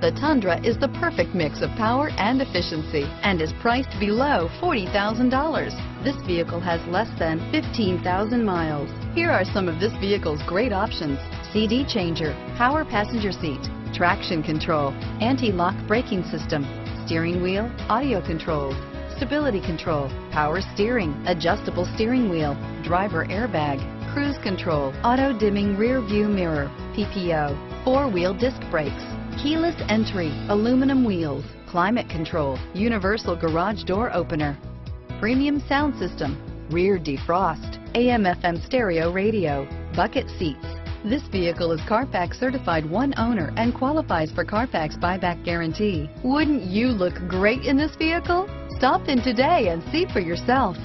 the Tundra is the perfect mix of power and efficiency and is priced below $40,000. This vehicle has less than 15,000 miles. Here are some of this vehicle's great options. CD changer, power passenger seat, traction control, anti-lock braking system, steering wheel, audio controls, stability control, power steering, adjustable steering wheel, driver airbag, cruise control, auto dimming rear view mirror, PPO, four-wheel disc brakes, keyless entry, aluminum wheels, climate control, universal garage door opener, premium sound system, rear defrost, AM FM stereo radio, bucket seats. This vehicle is Carfax certified one owner and qualifies for Carfax buyback guarantee. Wouldn't you look great in this vehicle? Stop in today and see for yourself.